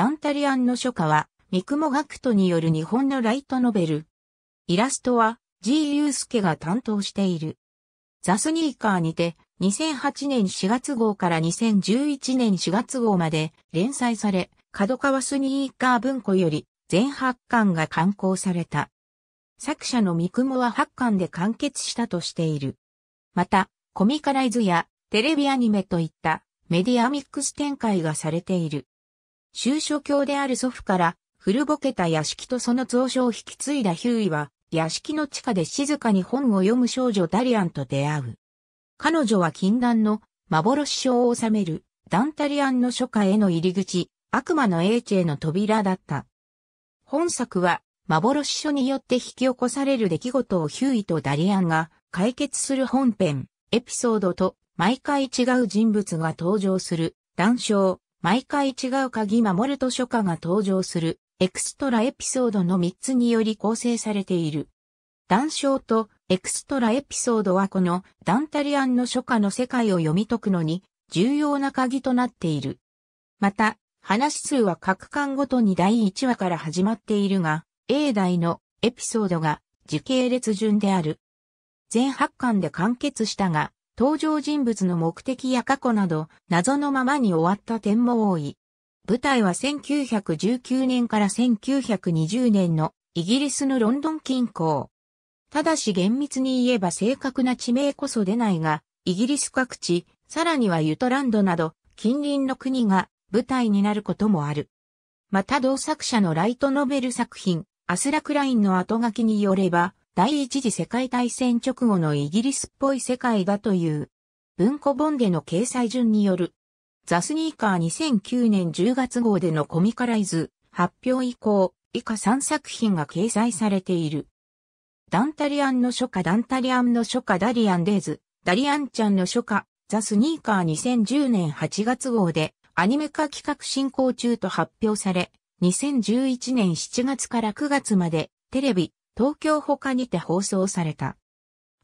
ダンタリアンの書家は、三雲学徒による日本のライトノベル。イラストは、G. ユースケが担当している。ザスニーカーにて、2008年4月号から2011年4月号まで連載され、角川スニーカー文庫より全8巻が刊行された。作者の三雲は8巻で完結したとしている。また、コミカライズやテレビアニメといったメディアミックス展開がされている。修書教である祖父から古ぼけた屋敷とその蔵書を引き継いだヒューイは屋敷の地下で静かに本を読む少女ダリアンと出会う。彼女は禁断の幻書を収めるダンタリアンの書家への入り口、悪魔の英知への扉だった。本作は幻書によって引き起こされる出来事をヒューイとダリアンが解決する本編、エピソードと毎回違う人物が登場する談笑、毎回違う鍵守る図書家が登場するエクストラエピソードの3つにより構成されている。談笑とエクストラエピソードはこのダンタリアンの書家の世界を読み解くのに重要な鍵となっている。また、話数は各巻ごとに第1話から始まっているが、A 代のエピソードが時系列順である。全8巻で完結したが、登場人物の目的や過去など謎のままに終わった点も多い。舞台は1919年から1920年のイギリスのロンドン近郊。ただし厳密に言えば正確な地名こそ出ないが、イギリス各地、さらにはユトランドなど近隣の国が舞台になることもある。また同作者のライトノベル作品、アスラクラインの後書きによれば、第一次世界大戦直後のイギリスっぽい世界だという。文庫本での掲載順によるザスニーカー2009年10月号でのコミカライズ発表以降、以下3作品が掲載されている。ダンタリアンの書家ダンタリアンの書家ダリアンデーズ、ダリアンちゃんの書家、ザスニーカー2010年8月号でアニメ化企画進行中と発表され、2011年7月から9月までテレビ、東京他にて放送された。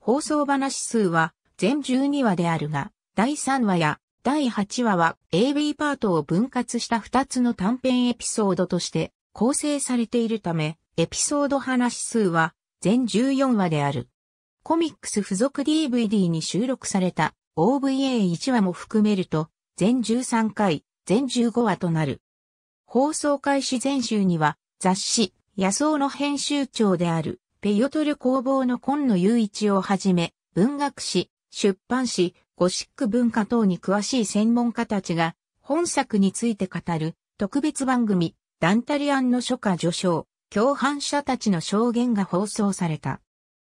放送話数は全12話であるが、第3話や第8話は AB パートを分割した2つの短編エピソードとして構成されているため、エピソード話数は全14話である。コミックス付属 DVD に収録された OVA1 話も含めると全13回、全15話となる。放送開始前週には雑誌野草の編集長であるペヨトル工房の今野雄一をはじめ文学誌、出版誌、ゴシック文化等に詳しい専門家たちが本作について語る特別番組ダンタリアンの書家序章共犯者たちの証言が放送された。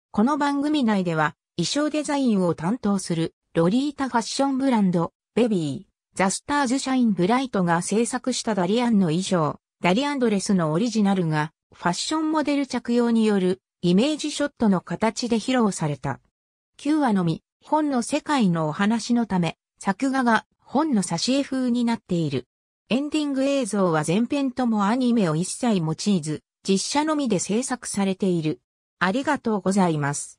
この番組内では衣装デザインを担当するロリータファッションブランドベビーザスターズシャインブライトが制作したダリアンの衣装ダリアンドレスのオリジナルがファッションモデル着用によるイメージショットの形で披露された。9話のみ本の世界のお話のため、作画が本の挿絵風になっている。エンディング映像は前編ともアニメを一切用いず、実写のみで制作されている。ありがとうございます。